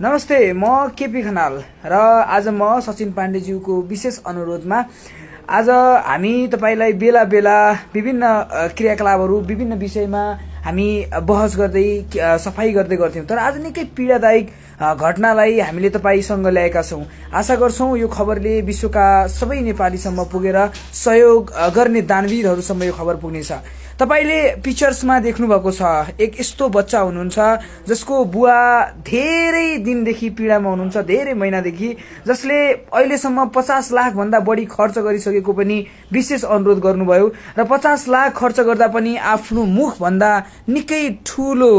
नमस्ते म केपी खनाल र आज म सचिन पाण्डेज्यूको विशेष अनुरोधमा आज हामी तपाईँलाई बेला बेला विभिन्न क्रियाकलापहरू विभिन्न विषयमा हामी बहस गर्दै सफाई गर्दै गर्थ्यौँ। तर आज निकै पीडादायक घटनालाई हामीले तपाईँसँग ल्याएका छौँ। आशा गर्छौँ यो खबरले विश्वका सबै नेपालीसम्म पुगेर सहयोग गर्ने दानवीरहरूसम्म यो खबर पुग्नेछ। तपाईँले पिक्चर्समा देख्नुभएको छ एक यस्तो बच्चा हुनुहुन्छ जसको बुवा धेरै दिनदेखि पीडामा हुनुहुन्छ धेरै महिनादेखि जसले अहिलेसम्म पचास लाखभन्दा बढी खर्च गरिसकेको पनि विशेष अनुरोध गर्नुभयो र पचास लाख खर्च गर्दा पनि आफ्नो मुखभन्दा निकै ठुलो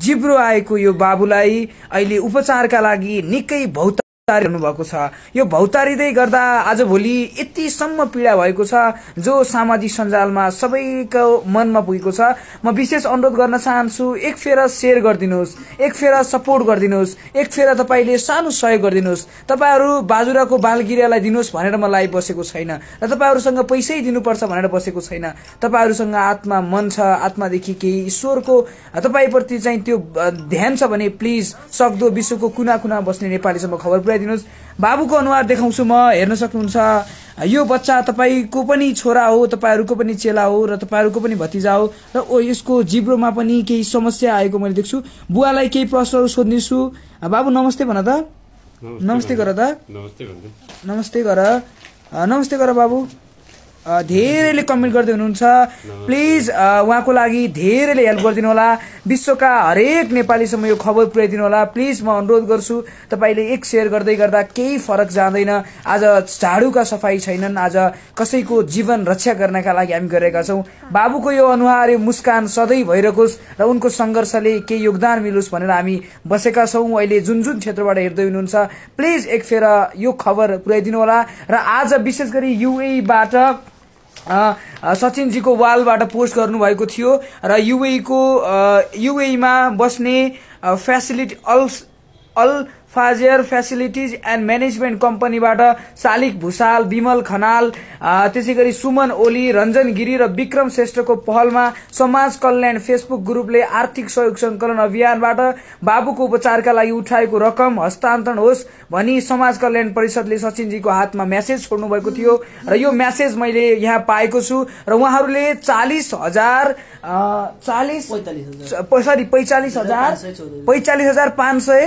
जिब्रो आएको यो बाबुलाई अहिले उपचारका लागि निकै भौत भएको छ। यो भौतारिँदै गर्दा आजभोलि यतिसम्म पीडा भएको छ जो सामाजिक सञ्जालमा सबैको मनमा पुगेको छ। म विशेष अनुरोध गर्न चाहन्छु एक फेर सेयर गरिदिनुहोस् एक फेर सपोर्ट गरिदिनुहोस् एक फेर तपाईँले सानो सहयोग गरिदिनुहोस्। तपाईँहरू बाजुराको बालगिरालाई दिनुहोस् भनेर म लाइभ बसेको छैन र तपाईँहरूसँग पैसै दिनुपर्छ भनेर बसेको छैन। तपाईँहरूसँग आत्मा मन छ आत्मादेखि केही ईश्वरको तपाईँप्रति चाहिँ त्यो ध्यान छ भने प्लिज सक्दो विश्वको कुना कुना बस्ने नेपालीसम्म खबर पुर्याइदिनुहोस् बाबुको अनुहार देखाउँछु म हेर्न सक्नुहुन्छ। यो बच्चा तपाईँको पनि छोरा हो तपाईँहरूको पनि चेला हो र तपाईँहरूको पनि भतिजा हो र ओ यसको जिब्रोमा पनि केही समस्या आएको मैले देख्छु। बुवालाई केही प्रश्नहरू सोध्नेछु। बाबु नमस्ते भन त। नमस्ते गर त। नमस्ते गर। नमस्ते गर बाबु। धेरैले कमेन्ट गर्दै हुनुहुन्छ। प्लिज उहाँको लागि धेरैले हेल्प गरिदिनु होला। विश्वका हरेक नेपालीसम्म यो खबर पुर्याइदिनु होला। प्लिज म अनुरोध गर्छु तपाईँले एक सेयर गर्दै गर्दा केही फरक जाँदैन। आज झाडुका सफाई छैनन्। आज कसैको जीवन रक्षा गर्नका लागि हामी गरेका छौँ। बाबुको यो अनुहार यो मुस्कान सधैँ भइरहोस् र उनको सङ्घर्षले केही योगदान मिलोस् भनेर हामी बसेका छौँ। अहिले जुन जुन क्षेत्रबाट हेर्दै हुनुहुन्छ प्लिज एक फेर यो खबर पुर्याइदिनु होला। र आज विशेष गरी युएबाट सचिनजीको वालबाट पोस्ट गर्नुभएको थियो र युएको युएमा बस्ने फेसिलिटी अल अल फाजियर फेसिलिटिज एन्ड म्यानेजमेन्ट कम्पनीबाट शालिक भूषाल विमल खनाल त्यसै गरी सुमन ओली रञ्जन गिरी र विक्रम श्रेष्ठको पहलमा समाज कल्याण फेसबुक ग्रुपले आर्थिक सहयोग सङ्कलन अभियानबाट बाबुको उपचारका लागि उठाएको रकम हस्तान्तरण होस् भनी समाज कल्याण परिषदले सचिनजीको हातमा म्यासेज छोड्नु भएको थियो। र यो म्यासेज मैले यहाँ पाएको छु। र उहाँहरूले चालिस हजार चालिस सरी पैँचालिस हजार पैँचालिस हजार पाँच सय।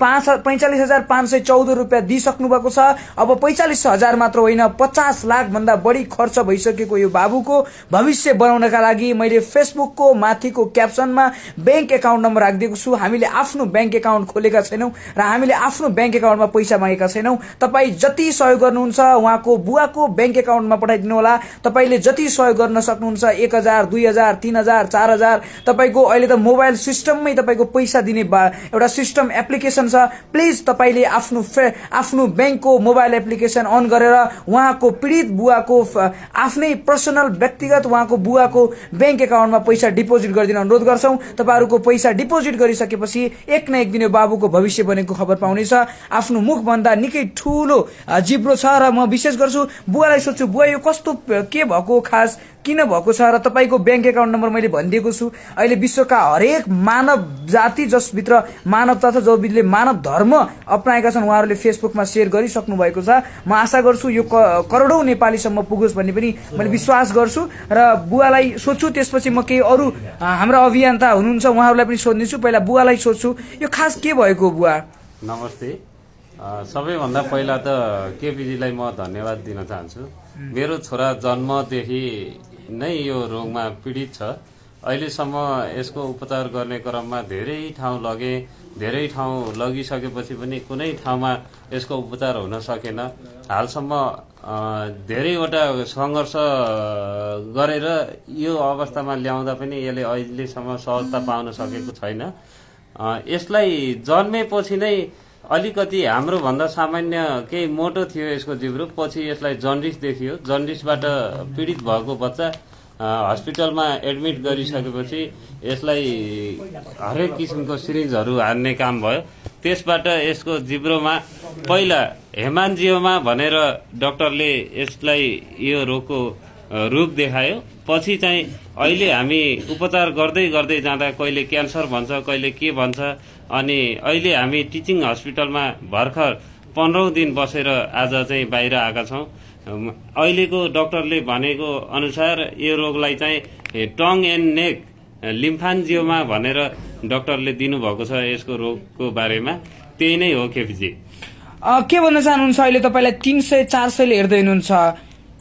पाँच पैँचालिस हजार पाँच सय चौध रुपियाँ दिइसक्नु भएको छ। अब पैँचालिस हजार मात्र होइन पचास लाख भन्दा बढी खर्च भइसकेको यो बाबुको भविष्य बनाउनका लागि मैले फेसबुकको माथिको क्याप्सनमा ब्याङ्क एकाउन्ट नम्बर राखिदिएको छु। हामीले आफ्नो ब्याङ्क एकाउन्ट खोलेका छैनौँ र हामीले आफ्नो ब्याङ्क एकाउन्टमा पैसा मागेका छैनौँ। तपाईँ जति सहयोग गर्नुहुन्छ उहाँको बुवाको ब्याङ्क एकाउन्टमा पठाइदिनु होला। तपाईँले जति सहयोग गर्न सक्नुहुन्छ एक हजार दुई हजार तिन हजार चार हजार। तपाईँको अहिले त मोबाइल सिस्टममै तपाईँको पैसा दिने एउटा सिस्टम एप्लिकेसन छ। प्लिज तपाईँले आफ्नो आफ्नो ब्याङ्कको मोबाइल एप्लिकेसन अन गरेर उहाँको पीडित बुवाको आफ्नै पर्सनल व्यक्तिगत उहाँको बुवाको ब्याङ्क एकाउन्टमा पैसा डिपोजिट गरिदिन अनुरोध गर्छौँ। तपाईँहरूको पैसा डिपोजिट गरिसकेपछि एक न एक दिन यो बाबुको भविष्य बनेको खबर पाउनेछ। आफ्नो मुखभन्दा निकै ठुलो जिब्रो छ र म विशेष गर्छु बुवालाई सोध्छु बुवा यो कस्तो के भएको? खास किन भएको छ र तपाईँको ब्याङ्क एकाउन्ट नम्बर मैले भनिदिएको छु? अहिले विश्वका हरेक मानव जाति जसभित्र मानवता छ जसले मानव धर्म अप्नाएका छन् उहाँहरूले फेसबुकमा सेयर गरिसक्नु भएको छ। म आशा गर्छु यो करोडौँ नेपालीसम्म पुगोस् भन्ने पनि मैले विश्वास गर्छु र बुवालाई सोध्छु त्यसपछि म केही अरू हाम्रा अभियन्ता हुनुहुन्छ उहाँहरूलाई पनि सोध्नेछु। पहिला बुवालाई सोध्छु। यो खास के भएको बुवा? नमस्ते। सबैभन्दा पहिला त केपीजीलाई म धन्यवाद दिन चाहन्छु। मेरो छोरा जन्मदेखि नै यो रोगमा पीडित छ। अहिलेसम्म यसको उपचार गर्ने क्रममा धेरै ठाउँ लगे धेरै ठाउँ लगिसकेपछि पनि कुनै ठाउँमा यसको उपचार हुन सकेन। हालसम्म धेरैवटा सङ्घर्ष गरेर यो अवस्थामा ल्याउँदा पनि यसले अहिलेसम्म सहजता पाउन सकेको छैन। यसलाई जन्मेपछि नै अलिकति हाम्रो भन्दा सामान्य केही मोटो थियो यसको जिब्रो पछि यसलाई जन्डिस देखियो। जन्डिसबाट पीडित भएको बच्चा हस्पिटलमा एडमिट गरिसकेपछि यसलाई हरेक किसिमको सिरिन्जहरू हान्ने काम भयो। त्यसबाट यसको जिब्रोमा पहिला हेमान्जियोमा भनेर डक्टरले यसलाई यो रोगको रूप देखायो। पछि चाहिँ अहिले हामी उपचार गर्दै गर्दै जाँदा कहिले क्यान्सर भन्छ कहिले के भन्छ अनि अहिले हामी टिचिङ हस्पिटलमा भर्खर पन्ध्रौँ दिन बसेर आज चाहिँ बाहिर आएका छौँ। अहिलेको डक्टरले भनेको अनुसार यो रोगलाई चाहिँ टङ एन्ड नेक लिम्फान्जियोमा भनेर डक्टरले दिनुभएको छ यसको रोगको बारेमा। त्यही नै हो केपिजी अ, के भन्न चाहनुहुन्छ? अहिले तपाईँलाई तिन सय चार सयले हेर्दै हुनुहुन्छ।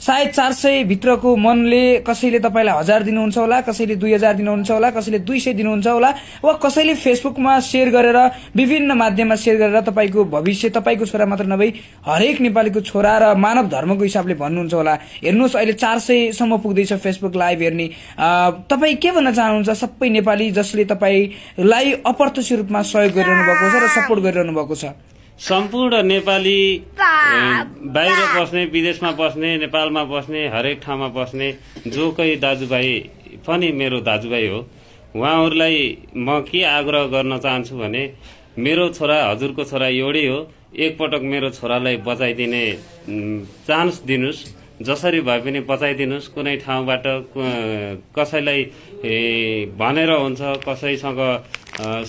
सायद चार सय भित्रको मनले कसैले तपाईँलाई हजार दिनुहुन्छ होला कसैले दुई हजार दिनुहुन्छ होला कसैले दुई सय दिनुहुन्छ होला वा कसैले फेसबुकमा सेयर गरेर विभिन्न माध्यममा सेयर गरेर तपाईँको भविष्य तपाईँको छोरा मात्र नभई हरेक नेपालीको छोरा र मानव धर्मको हिसाबले भन्नुहुन्छ होला। हेर्नुहोस् अहिले चार सयसम्म पुग्दैछ फेसबुक लाइभ हेर्ने। तपाईँ के भन्न चाहनुहुन्छ? सबै नेपाली जसले तपाईँलाई अप्रत्यक्ष रूपमा सहयोग गरिरहनु भएको छ र सपोर्ट गरिरहनु भएको छ। सम्पूर्ण नेपाली बाहिर बस्ने विदेशमा बस्ने नेपालमा बस्ने हरेक ठाउँमा बस्ने जो कोही दाजुभाइ पनि मेरो दाजुभाइ हो उहाँहरूलाई म के आग्रह गर्न चाहन्छु भने मेरो छोरा हजुरको छोरा एउटै हो एकपटक मेरो छोरालाई बचाइदिने चान्स दिनुहोस्। जसरी भए पनि बचाइदिनुहोस् कुनै ठाउँबाट कसैलाई भनेर हुन्छ कसैसँग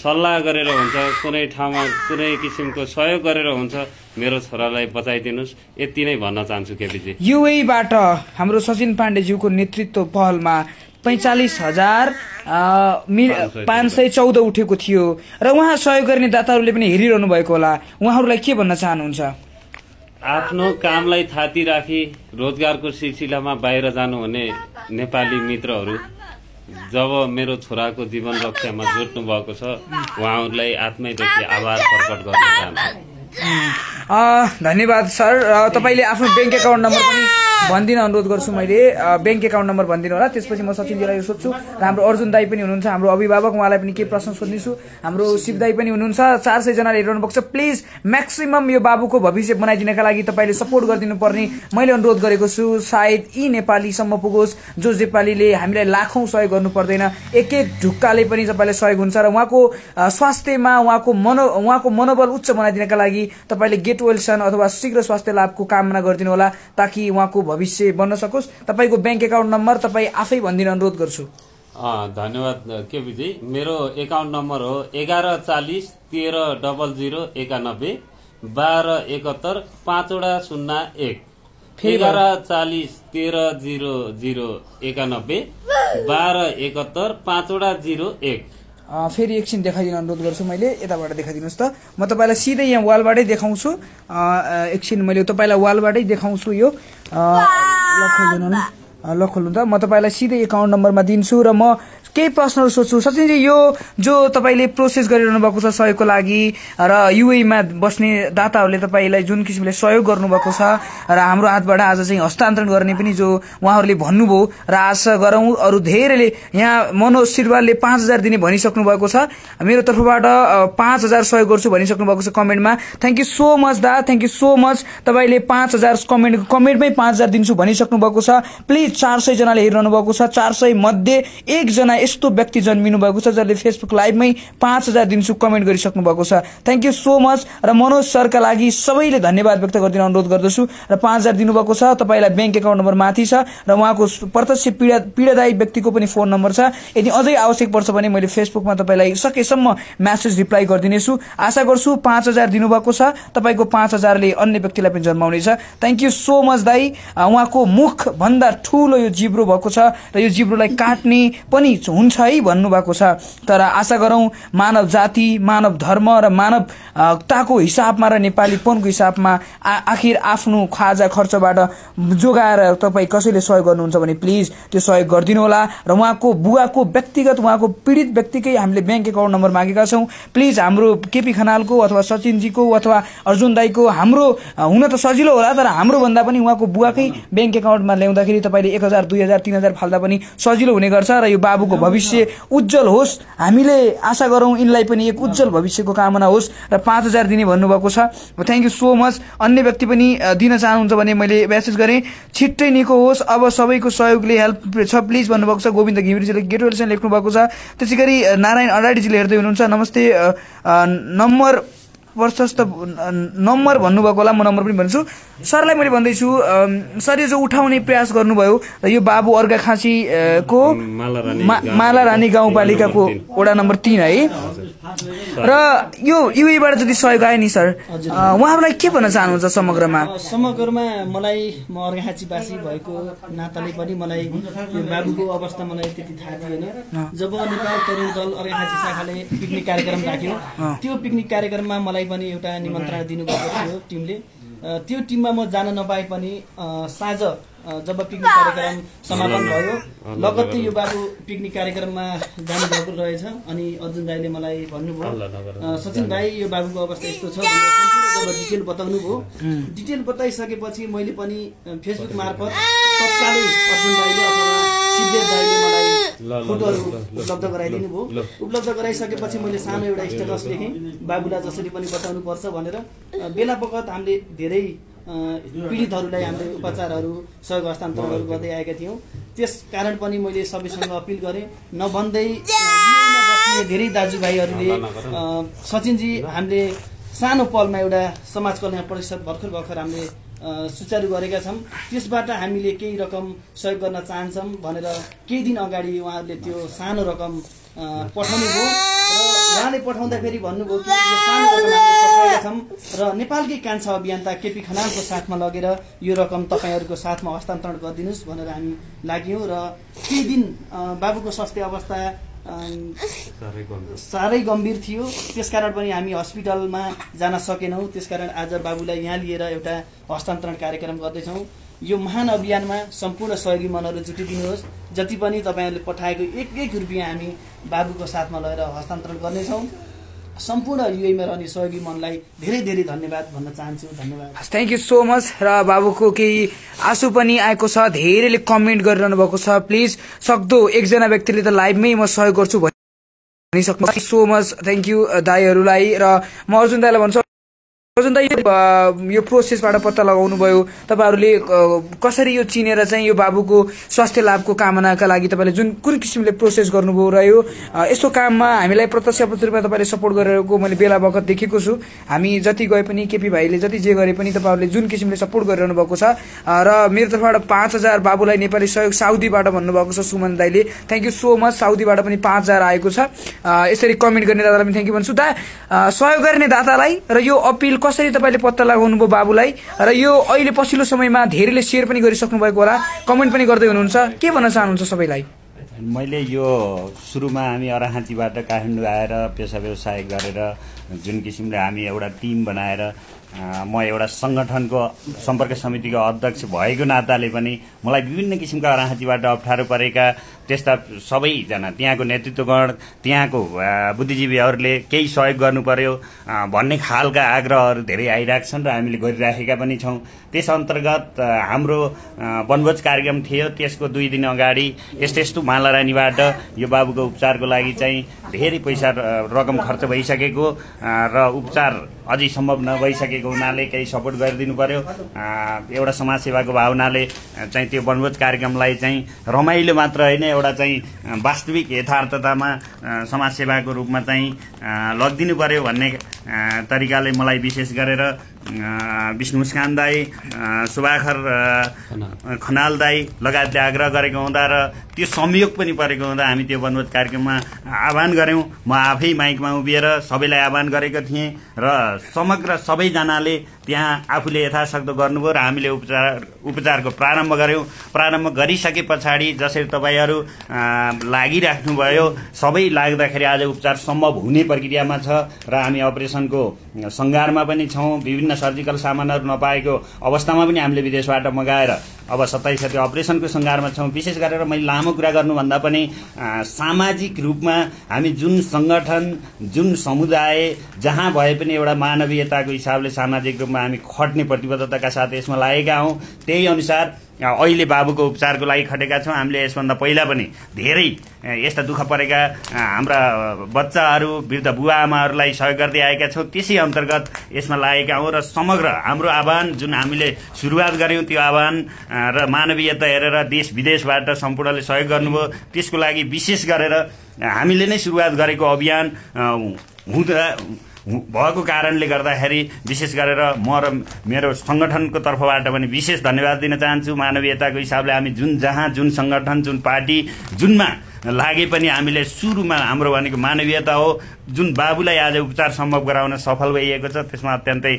सल्लाह गरेर हुन्छ कुनै ठाउँमा कुनै किसिमको सहयोग गरेर हुन्छ मेरो छोरालाई बचाइदिनुहोस् यति नै भन्न चाहन्छु केपीजी। युएबाट हाम्रो सचिन पाण्डेज्यूको नेतृत्व पहलमा पैँचालिस हजार पाँच सय चौध उठेको थियो। र उहाँ सहयोग गर्ने दाताहरूले पनि हेरिरहनु भएको होला। उहाँहरूलाई के भन्न चाहनुहुन्छ? आफ्नो कामलाई थाती राखी रोजगारको सिलसिलामा बाहिर जानुहुने नेपाली मित्रहरू जब मेरो छोराको जीवन रक्षामा जुट्नु भएको छ उहाँहरूलाई आत्मैदेखि आभार प्रकट गर्न चाहन्छु धन्यवाद सर। तपाईँले आफ्नो ब्याङ्क एकाउन्ट नम्बर पनि भनिदिन अनुरोध गर्छु मैले। ब्याङ्क एकाउन्ट नम्बर भनिदिनु होला। त्यसपछि म सचिनजीलाई सोध्छु। र हाम्रो अर्जुन दाई पनि हुनुहुन्छ हाम्रो अभिभावक। उहाँलाई पनि केही प्रश्न सोध्नेछु। हाम्रो शिव दाई पनि हुनुहुन्छ। चार सयजनाले हेरिरहनु भएको छ। प्लिज म्याक्सिमम यो बाबुको भविष्य बनाइदिनका लागि तपाईँले सपोर्ट गरिदिनु पर्ने मैले अनुरोध गरेको छु। सायद यी नेपालीसम्म पुगोस् जो नेपालीले हामीलाई लाखौँ सहयोग गर्नु पर्दैन। एक एक ढुक्काले पनि तपाईँलाई सहयोग हुन्छ र उहाँको स्वास्थ्यमा उहाँको मनो उहाँको मनोबल उच्च बनाइदिनका लागि तपाईँले गेट वेल्सन अथवा शीघ्र स्वास्थ्य लाभको कामना गरिदिनु होला ताकि उहाँको भविष्य बन्न सकोस्। तपाईँको ब्याङ्क एकाउन्ट नम्बर तपाईँ आफै भनिदिन अनुरोध गर्छु। धन्यवाद केपीजी मेरो एकाउन्ट नम्बर हो एघार चालिस तेह्र डबल जिरो एकानब्बे बाह्र एकहत्तर पाँचवटा शून्य एक। एघार चालिस तेह्र जिरो जिरो एकानब्बे बाह्र एकहत्तर पाँचवटा जिरो एक। फेरि एकछिन देखाइदिन अनुरोध गर्छु मैले यताबाट देखाइदिनुहोस् त। म तपाईँलाई सिधै यहाँ वालबाटै देखाउँछु। एकछिन मैले तपाईँलाई वालबाटै देखाउँछु यो। ल खोल्दैन न। ल खोल्नु त। म तपाईँलाई सिधै एकाउन्ट नम्बरमा दिन्छु र म केही प्रश्नहरू सोध्छु। सचिनजी यो जो तपाईँले प्रोसेस गरिरहनु भएको छ सहयोगको लागि र युएमा बस्ने दाताहरूले तपाईँलाई जुन किसिमले सहयोग गर्नुभएको छ र हाम्रो हातबाट आज चाहिँ हस्तान्तरण गर्ने पनि जो उहाँहरूले भन्नुभयो र आशा गरौँ अरू धेरैले यहाँ मनोज सिरवालले पाँच हजार दिने भनिसक्नु भएको छ। मेरो तर्फबाट पाँच हजार सहयोग गर्छु भनिसक्नु भएको छ कमेन्टमा। थ्याङ्क यू सो मच दा। थ्याङ्क यू सो मच तपाईँले पाँच हजार कमेन्ट कमेन्टमै पाँच हजार दिन्छु भनिसक्नु भएको छ। प्लिज चार सयजनाले हेरिरहनु भएको छ। चार सय मध्ये एकजना यस्तो व्यक्ति जन्मिनु भएको छ जसले फेसबुक लाइभमै पाँच हजार दिन्छु कमेन्ट गरिसक्नु भएको छ। थ्याङ्क यू सो मच र मनोज सरका लागि सबैले धन्यवाद व्यक्त गरिदिन अनुरोध गर्दछु। र पाँच हजार दिनुभएको छ। तपाईँलाई ब्याङ्क एकाउन्ट नम्बर माथि छ। र उहाँको प्रत्यक्ष पीडा पीडादायी व्यक्तिको पनि फोन नम्बर छ। यदि अझै आवश्यक पर्छ भने मैले फेसबुकमा तपाईँलाई सकेसम्म म्यासेज रिप्लाई गरिदिनेछु। आशा गर्छु पाँच हजार दिनुभएको छ। तपाईँको पाँच हजारले अन्य व्यक्तिलाई पनि जन्माउनेछ। थ्याङ्क यू सो मच दाई। उहाँको मुख भन्दा ठुलो यो जिब्रो भएको छ। र यो जिब्रोलाई काट्ने पनि हुन्छ है भन्नुभएको छ। तर आशा गरौँ मानव जाति मानव धर्म र मानवताको हिसाबमा र नेपालीपनको हिसाबमा आ- आखिर आफ्नो खाजा खर्चबाट जोगाएर तपाईँ कसैले सहयोग गर्नुहुन्छ भने प्लिज त्यो सहयोग गरिदिनु होला र उहाँको बुवाको व्यक्तिगत उहाँको पीडित व्यक्तिकै हामीले ब्याङ्क एकाउन्ट नम्बर मागेका छौँ। प्लिज हाम्रो केपी खनालको अथवा सचिनजीको अथवा अर्जुन दाईको हाम्रो हुन त सजिलो होला तर हाम्रो भन्दा पनि उहाँको बुवाकै ब्याङ्क एकाउन्टमा ल्याउँदाखेरि तपाईँले एक हजार दुई हजार तिन हजार फाल्दा पनि सजिलो हुने गर्छ र यो बाबुको भविष्य उज्जवल होस्। हामीले आशा गरौँ यिनलाई पनि एक उज्जवल भविष्यको कामना होस् र पाँच हजार दिने भन्नुभएको छ। थ्याङ्क यू सो मच अन्य व्यक्ति पनि दिन चाहनुहुन्छ भने मैले म्यासेज गरेँ। छिट्टै निको होस्। अब सबैको सहयोगले हेल्प छ प्लिज भन्नुभएको छ। गोविन्द घिमिरेजीले गेट वेल्सन लेख्नु भएको छ। त्यसै गरी नारायण अडाडीजीले हेर्दै हुनुहुन्छ। नमस्ते नम्बर प्रशस्त नम्बर भन्नुभएको होला म नम्बर पनि भन्छु। सरलाई मैले भन्दैछु अम, सरले जो उठाउने प्रयास गर्नुभयो र यो बाबु अर्घा खाँचीको मालारानी मा- गाउँ- मालारानी गाउँपालिकाको वडा नम्बर तिन है। र यो युएबाट जति सहयोग आयो नि सर उहाँहरूलाई के भन्न चाहनुहुन्छ समग्रमा? समग्रमा मलाई म अर्घाँचीवासी भएको नाताले पनि मलाई यो बाबुको अवस्था मलाई त्यति थाहा थिएन। जब नेपाल तरुण दल अर्घाँची शाखाले पिकनिक कार्यक्रम राख्यो त्यो पिकनिक कार्यक्रममा मलाई पनि एउटा निमन्त्रणा दिनुभएको थियो टिमले। त्यो टिममा म जान नपाए पनि साँझ जब पिकनिक कार्यक्रम समापन भयो लगत्तै यो बाबु पिकनिक कार्यक्रममा जानुभएको रहेछ अनि अर्जुन दाईले मलाई भन्नुभयो सचिन भाइ यो बाबुको अवस्था यस्तो छ डिटेल बताउनु भयो डिटेल बताइसकेपछि मैले पनि फेसबुक मार्फत तत्कालै अर्जुन दाईले मलाई फोटोहरू उपलब्ध गराइदिनु भयो। उपलब्ध गराइसकेपछि मैले सानो एउटा स्टेटस लेखेँ। बाबुलाई जसरी पनि बताउनु पर्छ भनेर बेला बखत हामीले धेरै पीडितहरूलाई हामीले उपचारहरू सहयोग हस्तान्तरणहरू गर्दै आएका थियौँ। त्यस कारण पनि मैले सबैसँग अपिल गरेँ नभन्दै धेरै दाजुभाइहरूले सचिनजी हामीले सानो पलमा एउटा समाज कल्याण परिषद भर्खर भर्खर हामीले सुचारू गरेका छौँ त्यसबाट हामीले केही रकम सहयोग गर्न चाहन्छौँ भनेर केही दिन अगाडि उहाँहरूले त्यो सानो रकम पठाउनु भयो। र उहाँले पठाउँदाखेरि भन्नुभयो कि यो सानो रकम पठाएका छौँ र नेपालकै कान्छा अभियन्ता केपी खनालको साथमा लगेर यो रकम तपाईँहरूको साथमा हस्तान्तरण गरिदिनुहोस् भनेर हामी लाग्यौँ। र केही दिन बाबुको स्वास्थ्य अवस्था साह्रै गम्भीर। थियो। त्यसकारण पनि हामी हस्पिटलमा जान सकेनौँ। त्यसकारण आज बाबुलाई यहाँ लिएर एउटा हस्तान्तरण कार्यक्रम गर्दैछौँ। यो महान अभियानमा सम्पूर्ण सहयोगी मनहरू जुटिदिनुहोस्। जति पनि तपाईँहरूले पठाएको एक एक रुपियाँ हामी बाबुको साथमा लगेर हस्तान्तरण गर्नेछौँ। सम्पूर्ण युएमा रहने सहयोगी मनलाई धेरै धेरै धन्यवाद भन्न चाहन्छु। धन्यवाद। थ्याङ्क यू सो मच र बाबुको केही आँसु पनि आएको छ धेरैले कमेन्ट गरिरहनु भएको छ। प्लिज सक्दो एकजना व्यक्तिले त लाइभमै म सहयोग गर्छु भनिसक्नु सो मच थ्याङ्क यू दाईहरूलाई र म अर्जुन दाईलाई भन्छु। अर्जुन दाई यो, प्रोसेसबाट पत्ता लगाउनु भयो। तपाईँहरूले कसरी यो चिनेर चाहिँ यो बाबुको स्वास्थ्य लाभको कामनाका लागि तपाईँले जुन कुन किसिमले प्रोसेस गर्नुभयो र यो यस्तो काममा हामीलाई प्रत्यक्ष रूपमा तपाईँले सपोर्ट गरेको मैले बेला बखत देखेको छु। हामी जति गए पनि केपी भाइले जति जे गरे पनि तपाईँहरूले जुन किसिमले सपोर्ट गरिरहनु भएको छ र मेरो तर्फबाट पाँच हजार बाबुलाई नेपाली सहयोग साउदीबाट भन्नुभएको छ सुमन दाईले। थ्याङ्क यू सो मच साउदीबाट पनि पाँच हजार आएको छ। यसरी कमेन्ट गर्ने दादालाई पनि थ्याङ्क यू भन्छु। दा सहयोग गर्ने दातालाई र यो अपिल कसरी तपाईँले पत्ता लगाउनु भयो बाबुलाई? र यो अहिले पछिल्लो समयमा धेरैले सेयर पनि गरिसक्नु भएको होला। कमेन्ट पनि गर्दै हुनुहुन्छ। के भन्न चाहनुहुन्छ सबैलाई? मैले यो सुरुमा हामी अराहाँचीबाट काठमाडौँ आएर पेसा व्यवसाय गरेर जुन किसिमले हामी एउटा टिम बनाएर म एउटा सङ्गठनको सम्पर्क समितिको अध्यक्ष भएको नाताले पनि मलाई विभिन्न किसिमका अराहाँचीबाट अप्ठ्यारो परेका त्यस्ता सबैजना त्यहाँको नेतृत्वगण त्यहाँको बुद्धिजीवीहरूले केही सहयोग गर्नु पर्यो भन्ने खालका आग्रहहरू धेरै आइरहेका छन् र हामीले गरिराखेका पनि छौँ। त्यस अन्तर्गत हाम्रो वनभोज कार्यक्रम थियो। त्यसको दुई दिन अगाडि यस्तो यस्तो मालारानीबाट यो बाबुको उपचारको लागि चाहिँ धेरै पैसा रकम खर्च भइसकेको र उपचार अझै सम्भव नभइसकेको हुनाले केही सपोर्ट गरिदिनु पर्यो एउटा समाजसेवाको भावनाले चाहिँ त्यो वनभोज कार्यक्रमलाई चाहिँ रमाइलो मात्र होइन एउटा चाहिँ वास्तविक यथार्थतामा समाजसेवाको रूपमा चाहिँ लगिदिनु पर्यो भन्ने तरिकाले मलाई विशेष गरेर विष्णु मुस्कान दाई सुभाखर खनाल। दाई लगायतले आग्रह गरेको हुँदा र त्यो संयोग पनि परेको हुँदा हामी त्यो वनभोज कार्यक्रममा आह्वान गऱ्यौँ। म आफै माइकमा उभिएर सबैलाई आह्वान गरेको थिएँ र समग्र सबैजनाले त्यहाँ आफूले यथाशक्दो गर्नुभयो र हामीले उपचार उपचारको प्रारम्भ गऱ्यौँ। प्रारम्भ गरिसके पछाडि जसरी तपाईँहरू लागिराख्नुभयो सबै लाग्दाखेरि आज उपचार सम्भव हुने प्रक्रियामा छ र हामी अपरेसनको सङ्घारमा पनि छौँ। विभिन्न सर्जिकल सामानहरू नपाएको अवस्थामा पनि हामीले विदेशबाट मगाएर अब सत्ताइस गते अपरेसनको सङ्घारमा छौँ। विशेष गरेर मैले लामो कुरा गर्नुभन्दा पनि सामाजिक रूपमा हामी जुन सङ्गठन जुन समुदाय जहाँ भए पनि एउटा मानवीयताको हिसाबले सामाजिक रूपमा हामी खट्ने प्रतिबद्धताका साथ यसमा लागेका हौँ त्यही अनुसार अहिले बाबुको उपचारको लागि खटेका छौँ। हामीले यसभन्दा पहिला पनि धेरै यस्ता दुःख परेका हाम्रा बच्चाहरू वृद्ध बुवा आमाहरूलाई सहयोग गर्दै आएका छौँ। त्यसै अन्तर्गत यसमा लागेका हौँ र समग्र हाम्रो आह्वान जुन हामीले सुरुवात गऱ्यौँ त्यो आह्वान र मानवीयता हेरेर देश विदेशबाट सम्पूर्णले सहयोग गर्नुभयो। त्यसको लागि विशेष गरेर हामीले नै सुरुवात गरेको अभियान हुँदा भएको कारणले गर्दाखेरि विशेष गरेर म र मेरो सङ्गठनको तर्फबाट पनि विशेष धन्यवाद दिन चाहन्छु। मानवीयताको हिसाबले हामी जुन जहाँ जुन सङ्गठन जुन पार्टी जुनमा लागे पनि हामीले सुरुमा हाम्रो भनेको मानवीयता हो। जुन बाबुलाई आज उपचार सम्भव गराउन सफल भइएको छ त्यसमा अत्यन्तै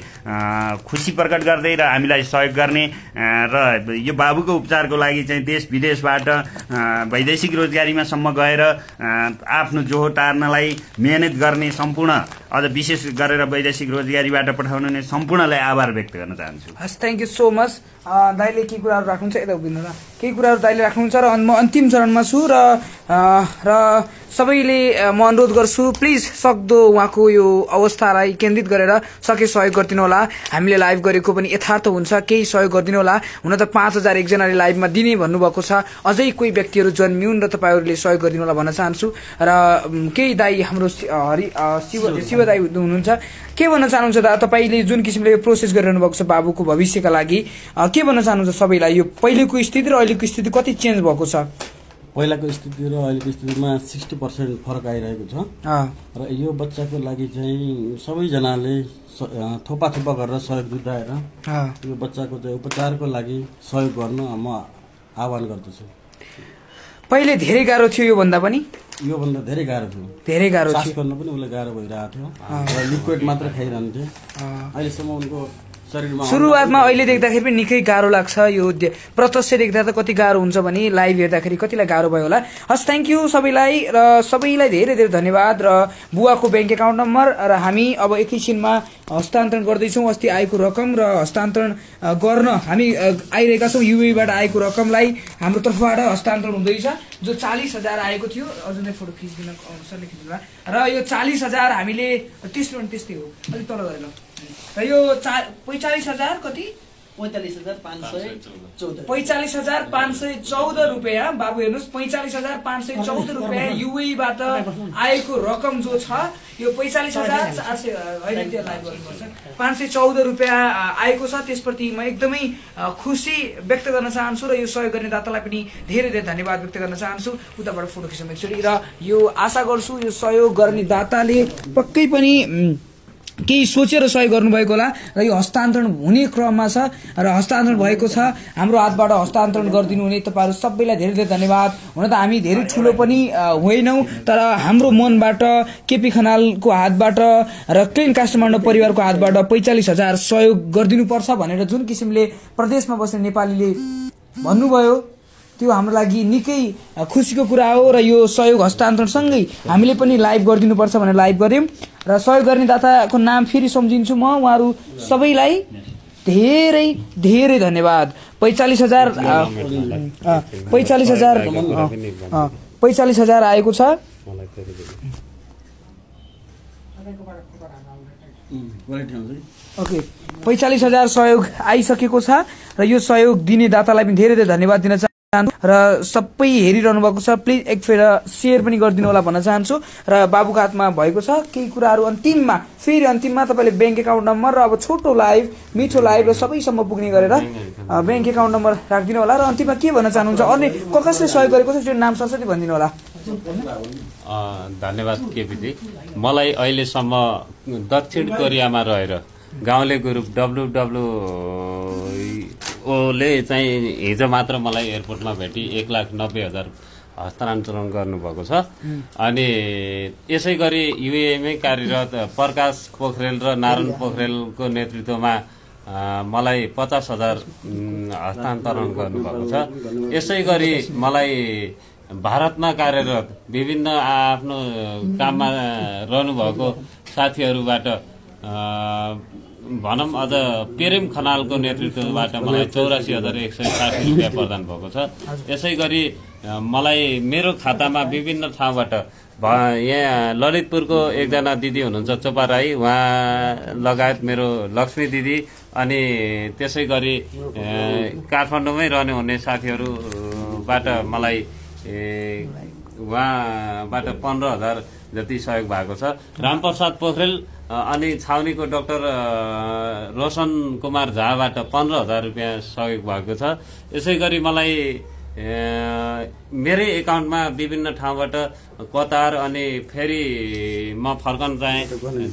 खुसी प्रकट गर्दै र हामीलाई सहयोग गर्ने र यो बाबुको उपचारको लागि चाहिँ देश विदेशबाट वैदेशिक रोजगारीमा सम्म गएर आफ्नो जोहो टार्नलाई मेहनत गर्ने सम्पूर्ण अझ विशेष गरेर वैदेशिक रोजगारीबाट पठाउनु सम्पूर्णलाई आभार व्यक्त गर्न चाहन्छु। हस् थ्याङ्क यू सो मच दाइले केही कुराहरू राख्नुहुन्छ? यता उभिनु केही कुराहरू दाइले राख्नुहुन्छ? र म अन्तिम चरणमा छु र र सबैले म अनुरोध गर्छु प्लिज सक्दो उहाँको यो अवस्थालाई केन्द्रित गरेर सके सहयोग गरिदिनु होला हामीले लाइभ गरेको पनि यथार्थ हुन्छ केही सहयोग गरिदिनु होला हुन त पाँच हजार एकजनाले लाइभमा दिने भन्नुभएको छ। अझै कोही व्यक्तिहरू जन्मिउन् र तपाईँहरूले सहयोग गरिदिनु होला भन्न चाहन्छु। र केही दाई हाम्रो हरि शिव शिव दाई। हुनुहुन्छ। के भन्न चाहनुहुन्छ दा? तपाईँले जुन किसिमले यो प्रोसेस गरिरहनु भएको छ बाबुको भविष्यका लागि के भन्न चाहनुहुन्छ सबैलाई? यो पहिलेको स्थिति र अहिलेको स्थिति कति चेन्ज भएको छ? पहिलाको स्थिति र अहिलेको स्थितिमा सिक्सटी पर्सेन्ट फरक आइरहेको छ। र यो बच्चाको लागि चाहिँ सबैजनाले थोपा थोपा गरेर सहयोग जुटाएर यो बच्चाको चाहिँ उपचारको लागि सहयोग गर्न म आह्वान गर्दछु। पहिले धेरै गाह्रो थियो योभन्दा पनि? योभन्दा धेरै गाह्रो थियो। धेरै गाह्रो सास गर्न पनि उसलाई गाह्रो भइरहेको थियो। र लिक्विड मात्र खाइरहन्थे अ, अहिलेसम्म उनको सुरुवातमा अहिले देख्दाखेरि पनि निकै गाह्रो लाग्छ यो प्रत्यक्ष देख्दा त कति गाह्रो हुन्छ भने लाइभ हेर्दाखेरि कतिलाई गाह्रो भयो होला। हस् थ्याङ्क यू सबैलाई र सबैलाई धेरै धेरै धन्यवाद र बुवाको ब्याङ्क एकाउन्ट नम्बर र हामी अब एकैछिनमा हस्तान्तरण गर्दैछौँ। अस्ति आएको रकम र हस्तान्तरण गर्न हामी आइरहेका छौँ। युएबाट आएको रकमलाई हाम्रो तर्फबाट हस्तान्तरण हुँदैछ। जो चालिस हजार आएको थियो अझ नै फोटो खिचिदिन सरले खिच्नु र यो चालिस हजार हामीले त्यस्तो त्यस्तै हो। अलिक तल गएर ल र यो चा पैँचालिस हजार कति? पैँतालिस हजार पाँच सय चौध। पैँचालिस हजार पाँच सय चौध रुपियाँ। बाबु हेर्नुहोस् पैँचालिस हजार पाँच सय चौध रुपियाँ युएबाट आएको रकम जो छ यो पैँचालिस हजार चार सय होइन त्यो लाइभ गर्नुपर्छ पाँच सय चौध रुपियाँ आएको छ। त्यसप्रति म एकदमै खुसी व्यक्त गर्न चाहन्छु र यो सहयोग गर्ने दातालाई पनि धेरै धेरै धन्यवाद व्यक्त गर्न चाहन्छु। उताबाट फोटो खिचौँ एकचोटि र यो आशा गर्छु यो सहयोग गर्ने दाताले पक्कै पनि केही सोचेर सहयोग गर्नुभएको होला र यो हस्तान्तरण हुने क्रममा छ र हस्तान्तरण भएको छ। हाम्रो हातबाट हस्तान्तरण गरिदिनु हुने तपाईँहरू सबैलाई धेरै धेरै धन्यवाद। हुन त हामी धेरै ठुलो पनि होइनौँ तर हाम्रो मनबाट केपी खनालको हातबाट र क्लिन काठमाडौँ परिवारको हातबाट पैँचालिस हजार सहयोग गरिदिनुपर्छ भनेर जुन किसिमले प्रदेशमा बस्ने नेपालीले भन्नुभयो। त्यो हाम्रो लागि निकै खुसीको कुरा हो र यो सहयोग हस्तान्तरणसँगै हामीले पनि लाइभ गरिदिनुपर्छ भनेर लाइभ गऱ्यौँ। र सहयोग गर्ने दाताको नाम फेरि सम्झिन्छु म। उहाँहरू सबैलाई धेरै धेरै धन्यवाद। पैँचालिस हजार पैँचालिस हजार पैँचालिस हजार आएको छ। ओके। पैँचालिस हजार सहयोग आइसकेको छ र यो सहयोग दिने दातालाई पनि धेरै धेरै धन्यवाद दिन चाहन्छु र सबै हेरिरहनु भएको छ। प्लिज एक फेर सेयर पनि गरिदिनु होला भन्न चाहन्छु। र बाबुको हातमा भएको छ। केही कुराहरू अन्तिममा फेरि अन्तिममा तपाईँले ब्याङ्क एकाउन्ट नम्बर र अब छोटो लाइभ मिठो लाइभ र सबैसम्म पुग्ने गरेर ब्याङ्क एकाउन्ट नम्बर राखिदिनु होला। र अन्तिममा के भन्न चाहनुहुन्छ? अन्य क कसले सहयोग गरेको छ? त्यो नाम सरस्वती भनिदिनु होला। धन्यवाद केपीजी मलाई अहिलेसम्म दक्षिण कोरियामा रहेर गाउँले ग्रुप डब्लु डब्लु ओले चाहिँ हिजो मात्र मलाई एयरपोर्टमा भेटी एक लाख नब्बे हजार हस्तान्तरण गर्नुभएको छ। अनि यसै गरी युएमै कार्यरत प्रकाश पोखरेल र नारायण पोखरेलको नेतृत्वमा मलाई पचास हजार हस्तान्तरण गर्नुभएको छ। यसै गरी मलाई भारतमा कार्यरत विभिन्न आफ्नो काममा रहनुभएको साथीहरूबाट भनौँ अझ प्रेम खनालको नेतृत्वबाट मलाई चौरासी हजार एक सय साठी रुपियाँ प्रदान भएको छ। यसै गरी मलाई मेरो खातामा विभिन्न ठाउँबाट यहाँ ललितपुरको एकजना दिदी हुनुहुन्छ चोपा राई। उहाँ लगायत मेरो लक्ष्मी दिदी अनि त्यसै गरी काठमाडौँमै रहने हुने साथीहरूबाट मलाई उहाँबाट पन्ध्र हजार जति सहयोग भएको छ। रामप्रसाद पोखरेल अनि छाउनीको डाक्टर रोशन कुमार झाबाट पन्ध्र हजार रुपियाँ सहयोग भएको छ। यसै गरी मलाई मेरै एकाउन्टमा विभिन्न ठाउँबाट कतार अनि फेरि म फर्कन चाहेँ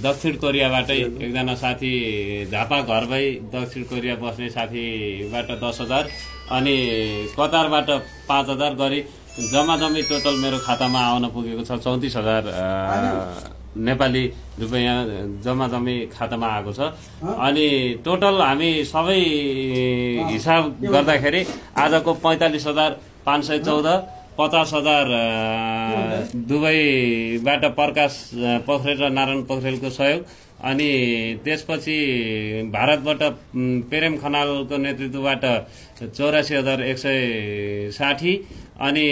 दक्षिण कोरियाबाटै एकजना साथी झापा घर भई दक्षिण कोरिया बस्ने साथीबाट दस हजार अनि कतारबाट पाँच हजार गरी जम्मा जम्मी टोटल मेरो खातामा आउन पुगेको छ चौतिस हजार नेपाली रुपियाँ जम्मा जम्मी खातामा आएको छ। अनि टोटल हामी सबै हिसाब गर्दाखेरि आजको पैँतालिस हजार पाँच सय चौध पचास हजार दुबईबाट प्रकाश पोखरेल र नारायण पोखरेलको सहयोग। अनि त्यसपछि भारतबाट प्रेम खनालको नेतृत्वबाट चौरासी हजार एक सय साठी अनि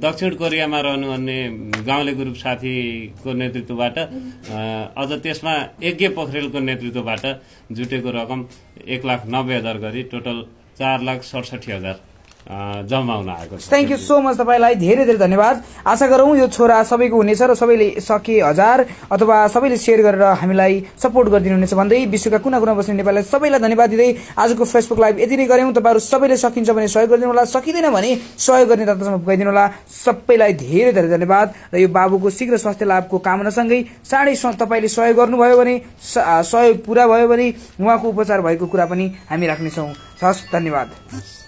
दक्षिण कोरियामा रहनुहुने गाउँले ग्रुप साथीको नेतृत्वबाट अझ त्यसमा यज्ञ पोखरेलको नेतृत्वबाट जुटेको रकम एक लाख नब्बे हजार गरी टोटल चार लाख सडसठी हजार हुन आएको छ। थ्याङ्क यू सो मच तपाईँलाई धेरै धेरै धन्यवाद। आशा गरौँ यो छोरा सबैको हुनेछ र सबैले सके हजार अथवा सबैले सेयर गरेर हामीलाई सपोर्ट गरिदिनुहुनेछ भन्दै विश्वका कुना कुना बस्ने नेपालीलाई सबैलाई धन्यवाद दिँदै आजको फेसबुक लाइभ यति नै गऱ्यौँ। तपाईँहरू सबैले सकिन्छ भने सहयोग गरिदिनु होला सकिँदैन भने सहयोग गर्ने तत्त्वसम्म पुगाइदिनु होला। सबैलाई धेरै धेरै धन्यवाद र यो बाबुको शीघ्र स्वास्थ्य लाभको कामनासँगै चाँडै तपाईँले सहयोग गर्नुभयो भने सहयोग पुरा भयो भने उहाँको उपचार भएको कुरा पनि हामी राख्नेछौँ। हस् धन्यवाद।